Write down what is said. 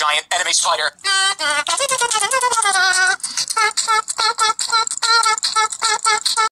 giant enemy spider.